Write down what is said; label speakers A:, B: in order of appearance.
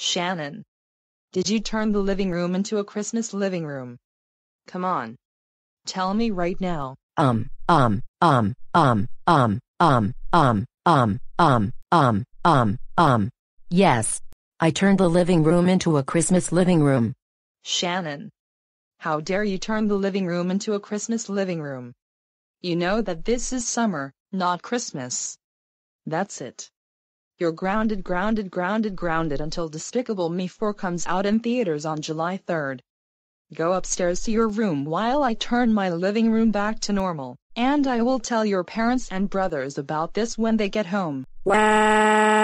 A: Shannon. Did you turn the living room into a Christmas living room? Come on. Tell me right now.
B: Um, um, um, um, um, um, um, um, um, um, um, um. Yes. I turned the living room into a Christmas living room.
A: Shannon. How dare you turn the living room into a Christmas living room? You know that this is summer, not Christmas. That's it. You're grounded, grounded, grounded, grounded until Despicable Me 4 comes out in theaters on July 3rd. Go upstairs to your room while I turn my living room back to normal, and I will tell your parents and brothers about this when they get home.
B: Wow.